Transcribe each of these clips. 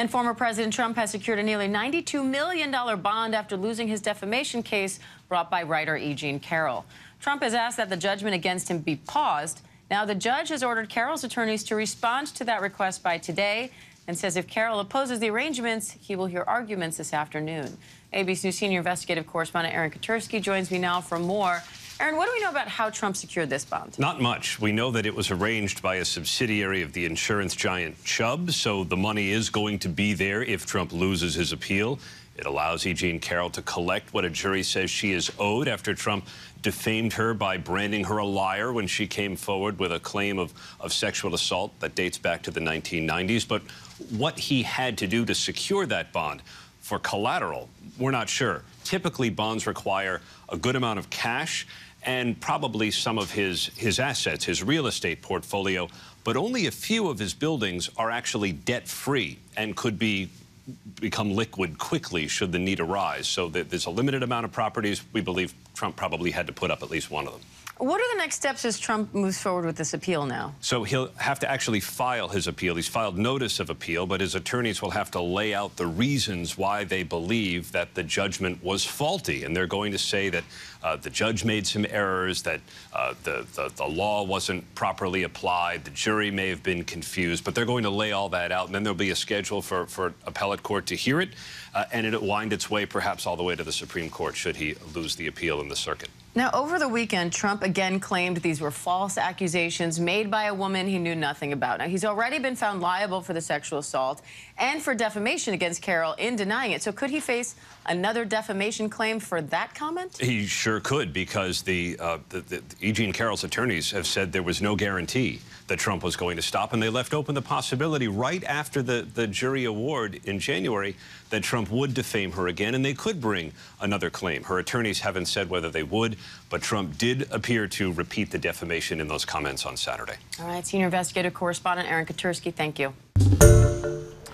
And former President Trump has secured a nearly $92 million bond after losing his defamation case brought by writer E. Jean Carroll. Trump has asked that the judgment against him be paused. Now, the judge has ordered Carroll's attorneys to respond to that request by today and says if Carroll opposes the arrangements, he will hear arguments this afternoon. ABC News senior investigative correspondent Aaron Katersky joins me now for more. Aaron, what do we know about how Trump secured this bond? Not much. We know that it was arranged by a subsidiary of the insurance giant Chubb, so the money is going to be there if Trump loses his appeal. It allows E. Jean Carroll to collect what a jury says she is owed after Trump defamed her by branding her a liar when she came forward with a claim of, of sexual assault that dates back to the 1990s. But what he had to do to secure that bond for collateral, we're not sure. Typically, bonds require a good amount of cash and probably some of his, his assets, his real estate portfolio, but only a few of his buildings are actually debt-free and could be become liquid quickly should the need arise. So there's a limited amount of properties. We believe Trump probably had to put up at least one of them. What are the next steps as Trump moves forward with this appeal now? So he'll have to actually file his appeal. He's filed notice of appeal, but his attorneys will have to lay out the reasons why they believe that the judgment was faulty. And they're going to say that uh, the judge made some errors, that uh, the, the, the law wasn't properly applied, the jury may have been confused, but they're going to lay all that out. And then there'll be a schedule for, for appellate court to hear it, uh, and it'll wind its way perhaps all the way to the Supreme Court should he lose the appeal in the circuit. Now, over the weekend, Trump again claimed these were false accusations made by a woman he knew nothing about. Now, he's already been found liable for the sexual assault and for defamation against Carroll in denying it. So could he face another defamation claim for that comment? He sure could, because the, uh, the, the E. Jean Carroll's attorneys have said there was no guarantee that Trump was going to stop, and they left open the possibility right after the, the jury award in January that Trump would defame her again, and they could bring another claim. Her attorneys haven't said whether they would, but Trump did appear to repeat the defamation in those comments on Saturday. All right, senior investigative correspondent Aaron Katersky, thank you.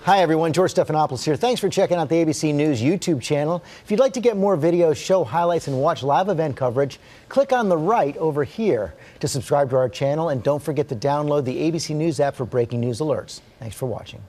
Hi, everyone. George Stephanopoulos here. Thanks for checking out the ABC News YouTube channel. If you'd like to get more videos, show highlights, and watch live event coverage, click on the right over here to subscribe to our channel. And don't forget to download the ABC News app for breaking news alerts. Thanks for watching.